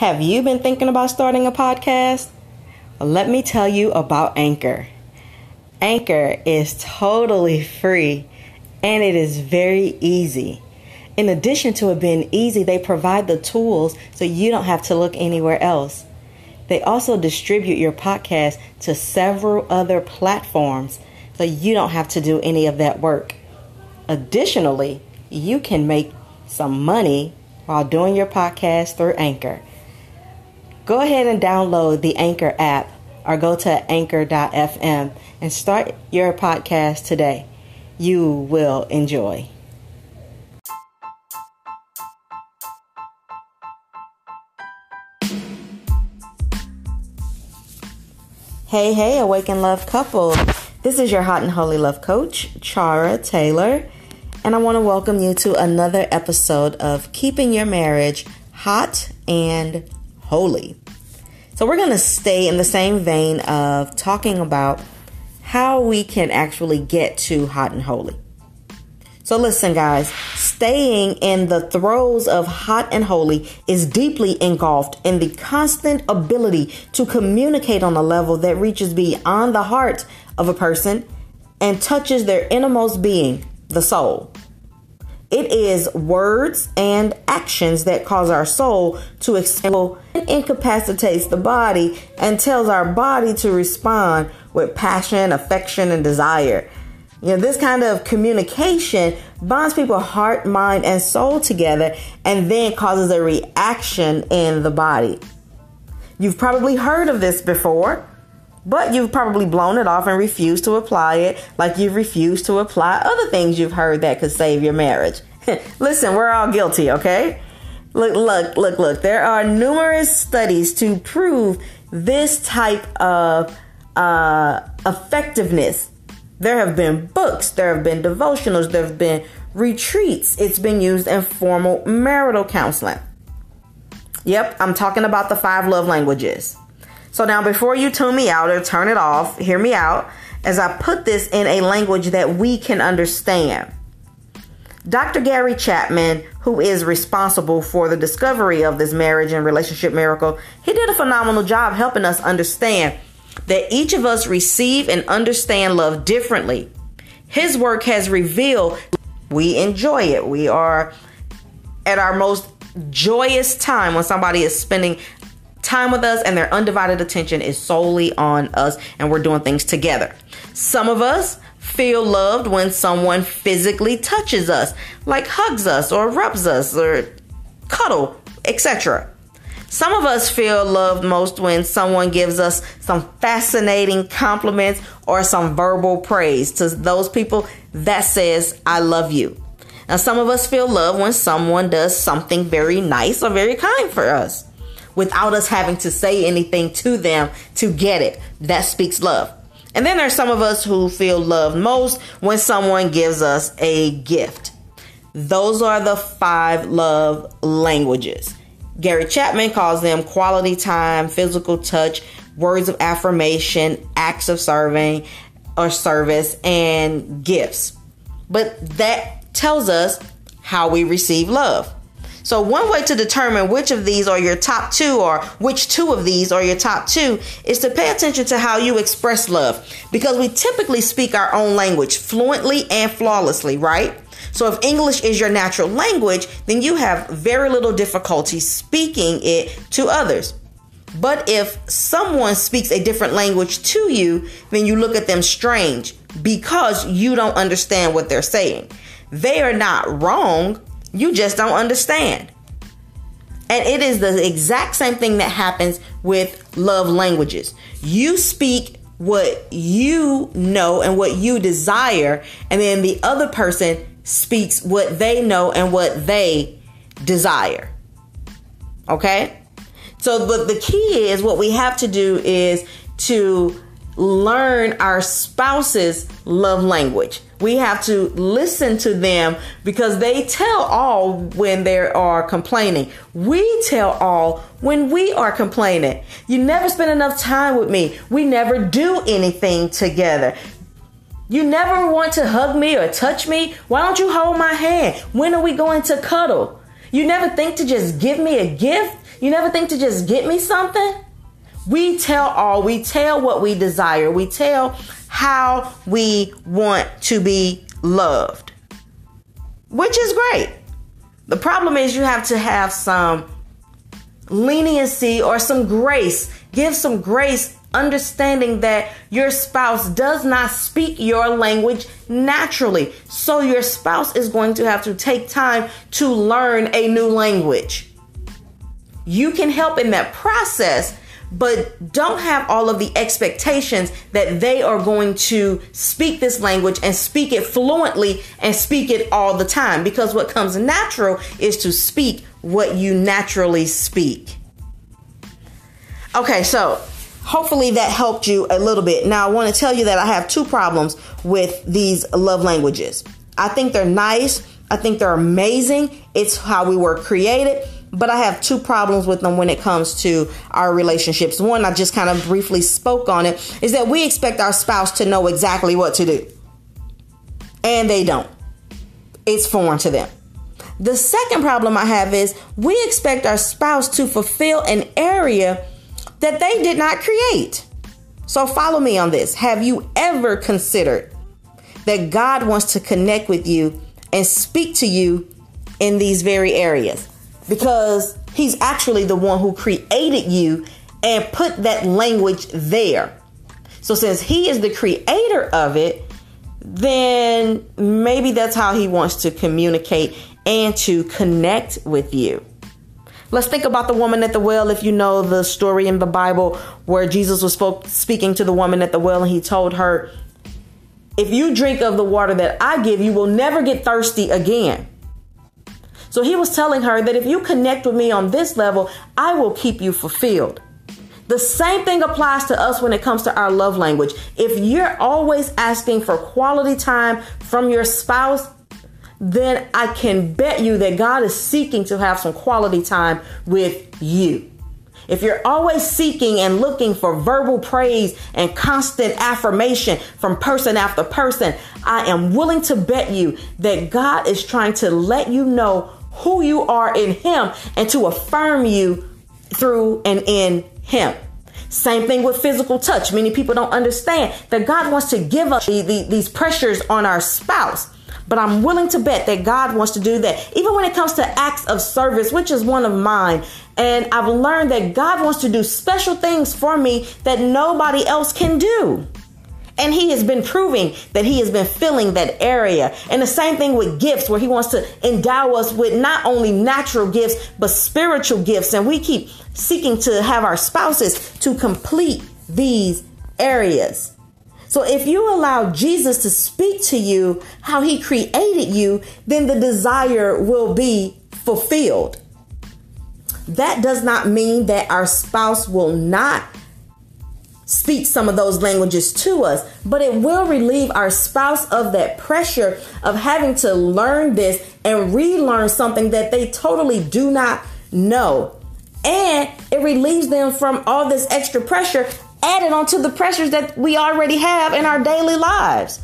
Have you been thinking about starting a podcast? Let me tell you about Anchor. Anchor is totally free and it is very easy. In addition to it being easy, they provide the tools so you don't have to look anywhere else. They also distribute your podcast to several other platforms so you don't have to do any of that work. Additionally, you can make some money while doing your podcast through Anchor. Go ahead and download the Anchor app or go to anchor.fm and start your podcast today. You will enjoy. Hey, hey, Awaken Love couple. This is your hot and holy love coach, Chara Taylor, and I want to welcome you to another episode of Keeping Your Marriage Hot and Holy. So, we're going to stay in the same vein of talking about how we can actually get to hot and holy. So, listen, guys, staying in the throes of hot and holy is deeply engulfed in the constant ability to communicate on a level that reaches beyond the heart of a person and touches their innermost being, the soul. It is words and actions that cause our soul to expel and incapacitates the body and tells our body to respond with passion, affection, and desire. You know, this kind of communication bonds people's heart, mind, and soul together and then causes a reaction in the body. You've probably heard of this before, but you've probably blown it off and refused to apply it like you've refused to apply other things you've heard that could save your marriage. Listen, we're all guilty, okay? Look, look, look, look. There are numerous studies to prove this type of uh, effectiveness. There have been books, there have been devotionals, there have been retreats. It's been used in formal marital counseling. Yep, I'm talking about the five love languages. So now, before you tune me out or turn it off, hear me out as I put this in a language that we can understand. Dr. Gary Chapman, who is responsible for the discovery of this marriage and relationship miracle, he did a phenomenal job helping us understand that each of us receive and understand love differently. His work has revealed we enjoy it. We are at our most joyous time when somebody is spending time with us and their undivided attention is solely on us and we're doing things together. Some of us feel loved when someone physically touches us, like hugs us or rubs us or cuddle, etc. Some of us feel loved most when someone gives us some fascinating compliments or some verbal praise to those people that says, I love you. Now, some of us feel love when someone does something very nice or very kind for us without us having to say anything to them to get it. That speaks love. And then there's some of us who feel loved most when someone gives us a gift. Those are the five love languages. Gary Chapman calls them quality time, physical touch, words of affirmation, acts of serving or service, and gifts. But that tells us how we receive love. So, one way to determine which of these are your top two or which two of these are your top two is to pay attention to how you express love because we typically speak our own language fluently and flawlessly, right? So, if English is your natural language, then you have very little difficulty speaking it to others. But if someone speaks a different language to you, then you look at them strange because you don't understand what they're saying. They are not wrong, you just don't understand. And it is the exact same thing that happens with love languages. You speak what you know and what you desire, and then the other person speaks what they know and what they desire. Okay? So, but the key is what we have to do is to learn our spouse's love language. We have to listen to them because they tell all when they are complaining. We tell all when we are complaining. You never spend enough time with me. We never do anything together. You never want to hug me or touch me. Why don't you hold my hand? When are we going to cuddle? You never think to just give me a gift You never think to just get me something? We tell all, we tell what we desire, we tell how we want to be loved, which is great. The problem is you have to have some leniency or some grace. Give some grace, understanding that your spouse does not speak your language naturally. So your spouse is going to have to take time to learn a new language. You can help in that process, but don't have all of the expectations that they are going to speak this language and speak it fluently and speak it all the time because what comes natural is to speak what you naturally speak. Okay, so hopefully that helped you a little bit. Now, I want to tell you that I have two problems with these love languages. I think they're nice, I think they're amazing. It's how we were created but I have two problems with them when it comes to our relationships. One, I just kind of briefly spoke on it, is that we expect our spouse to know exactly what to do. And they don't. It's foreign to them. The second problem I have is we expect our spouse to fulfill an area that they did not create. So follow me on this. Have you ever considered that God wants to connect with you and speak to you in these very areas? Because he's actually the one who created you and put that language there. So since he is the creator of it, then maybe that's how he wants to communicate and to connect with you. Let's think about the woman at the well. If you know the story in the Bible where Jesus was spoke, speaking to the woman at the well and he told her, If you drink of the water that I give, you will never get thirsty again. So he was telling her that if you connect with me on this level, I will keep you fulfilled. The same thing applies to us when it comes to our love language. If you're always asking for quality time from your spouse, then I can bet you that God is seeking to have some quality time with you. If you're always seeking and looking for verbal praise and constant affirmation from person after person, I am willing to bet you that God is trying to let you know who you are in Him and to affirm you through and in Him. Same thing with physical touch. Many people don't understand that God wants to give us the, the, these pressures on our spouse. But I'm willing to bet that God wants to do that. Even when it comes to acts of service, which is one of mine. And I've learned that God wants to do special things for me that nobody else can do. And he has been proving that he has been filling that area. And the same thing with gifts, where he wants to endow us with not only natural gifts, but spiritual gifts. And we keep seeking to have our spouses to complete these areas. So if you allow Jesus to speak to you how he created you, then the desire will be fulfilled. That does not mean that our spouse will not speak some of those languages to us, but it will relieve our spouse of that pressure of having to learn this and relearn something that they totally do not know. And it relieves them from all this extra pressure added onto the pressures that we already have in our daily lives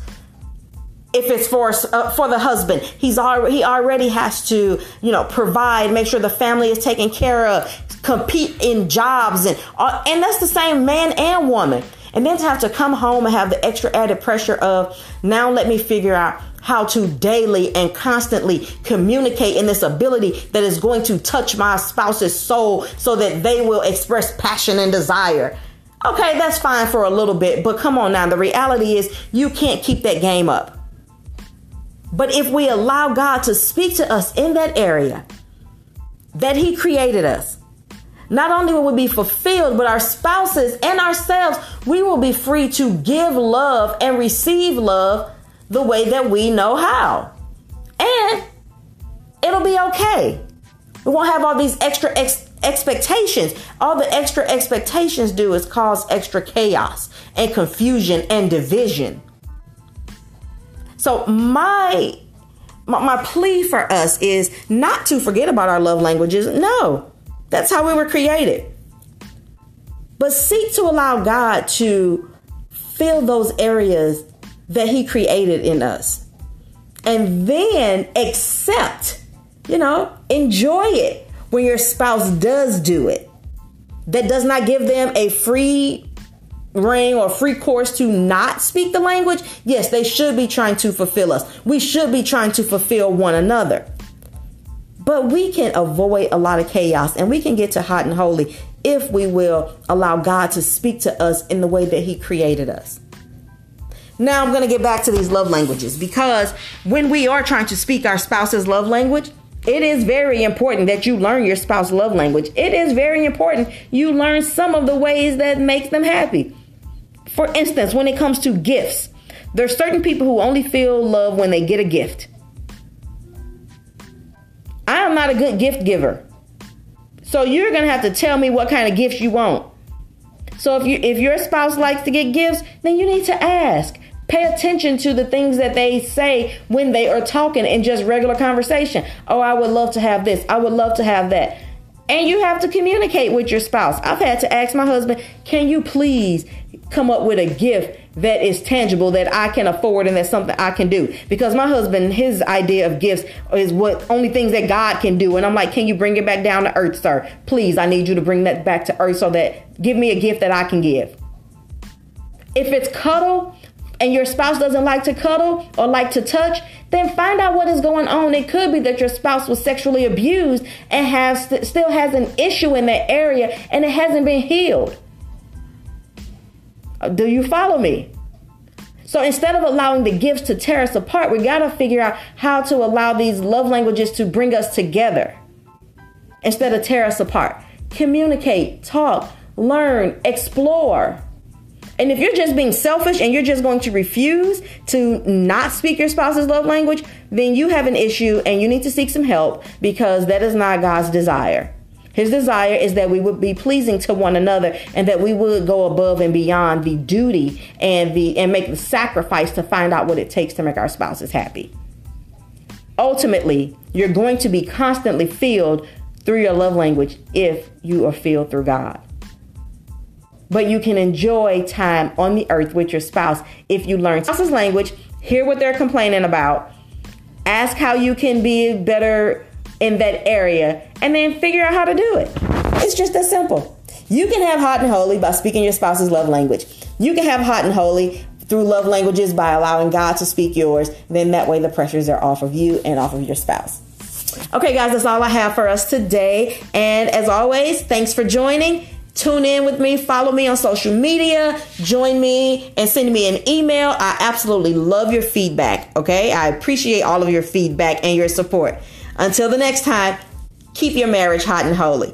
if it's for uh, for the husband he's already he already has to you know provide make sure the family is taken care of compete in jobs and uh, and that's the same man and woman. And then to have to come home and have the extra added pressure of now let me figure out how to daily and constantly communicate in this ability that is going to touch my spouse's soul so that they will express passion and desire. Okay that's fine for a little bit but come on now. The reality is you can't keep that game up. But if we allow God to speak to us in that area that He created us, not only will we be fulfilled, but our spouses and ourselves, we will be free to give love and receive love the way that we know how. And it'll be okay. We won't have all these extra ex- expectations. All the extra expectations do is cause extra chaos and confusion and division. So my, my my plea for us is not to forget about our love languages. No. That's how we were created. But seek to allow God to fill those areas that he created in us. And then accept, you know, enjoy it when your spouse does do it, that does not give them a free reign or free course to not speak the language, yes, they should be trying to fulfill us. We should be trying to fulfill one another. But we can avoid a lot of chaos and we can get to hot and holy if we will allow God to speak to us in the way that He created us. Now I'm going to get back to these love languages because when we are trying to speak our spouse's love language, it is very important that you learn your spouse's love language. It is very important you learn some of the ways that make them happy. For instance, when it comes to gifts, there's certain people who only feel love when they get a gift. I am not a good gift giver. So you're going to have to tell me what kind of gifts you want. So if you if your spouse likes to get gifts, then you need to ask. Pay attention to the things that they say when they are talking in just regular conversation. Oh, I would love to have this. I would love to have that. And you have to communicate with your spouse. I've had to ask my husband, can you please come up with a gift that is tangible that I can afford and that's something I can do. Because my husband, his idea of gifts is what only things that God can do. And I'm like, can you bring it back down to earth, sir? Please, I need you to bring that back to earth so that give me a gift that I can give. If it's cuddle and your spouse doesn't like to cuddle or like to touch, then find out what is going on. It could be that your spouse was sexually abused and has still has an issue in that area and it hasn't been healed. Do you follow me? So instead of allowing the gifts to tear us apart, we got to figure out how to allow these love languages to bring us together instead of tear us apart. Communicate, talk, learn, explore. And if you're just being selfish and you're just going to refuse to not speak your spouse's love language, then you have an issue and you need to seek some help because that is not God's desire. His desire is that we would be pleasing to one another and that we would go above and beyond the duty and the and make the sacrifice to find out what it takes to make our spouses happy. Ultimately, you're going to be constantly filled through your love language if you are filled through God. But you can enjoy time on the earth with your spouse if you learn spouse's language, hear what they're complaining about, ask how you can be better in that area and then figure out how to do it. It's just that simple. You can have hot and holy by speaking your spouse's love language. You can have hot and holy through love languages by allowing God to speak yours. Then that way the pressures are off of you and off of your spouse. Okay, guys, that's all I have for us today. And as always, thanks for joining. Tune in with me, follow me on social media, join me, and send me an email. I absolutely love your feedback. Okay, I appreciate all of your feedback and your support. Until the next time, keep your marriage hot and holy.